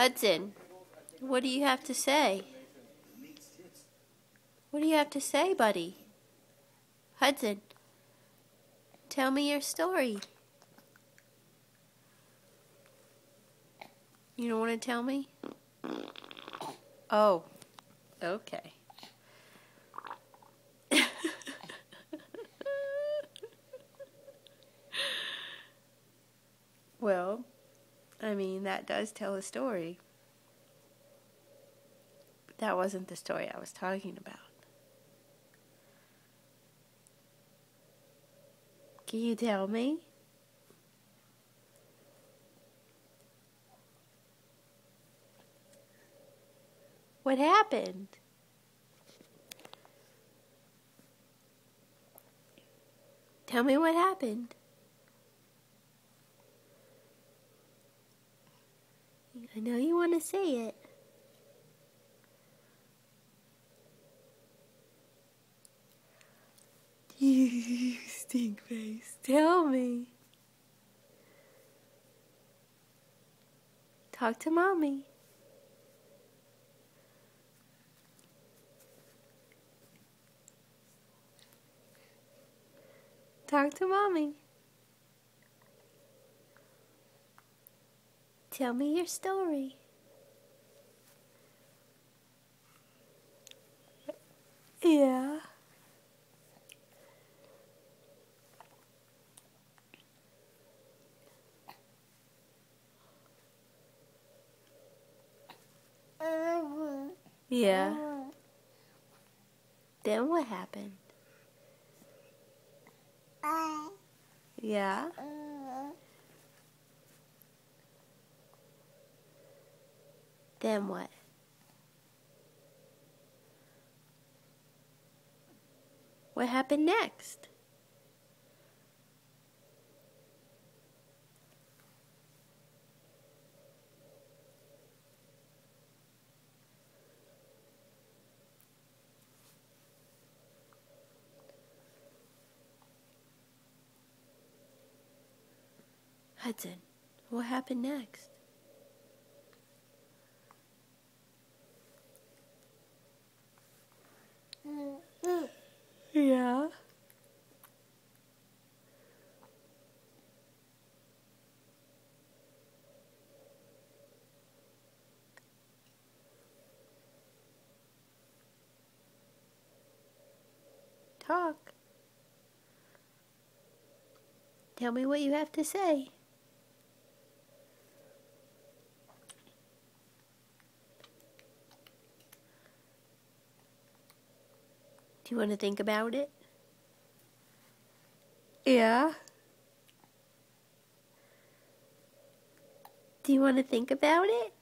Hudson, what do you have to say? What do you have to say, buddy? Hudson, tell me your story. You don't want to tell me? Oh, okay. well, I mean, that does tell a story. But that wasn't the story I was talking about. Can you tell me? What happened? Tell me what happened. I know you want to say it. You stink face. Tell me. Talk to mommy. Talk to mommy. Tell me your story. Yeah. Yeah. Then what happened? Yeah. Mm. Then what? What happened next? Hudson, what happened next? Yeah. Talk. Tell me what you have to say. Do you want to think about it? Yeah. Do you want to think about it?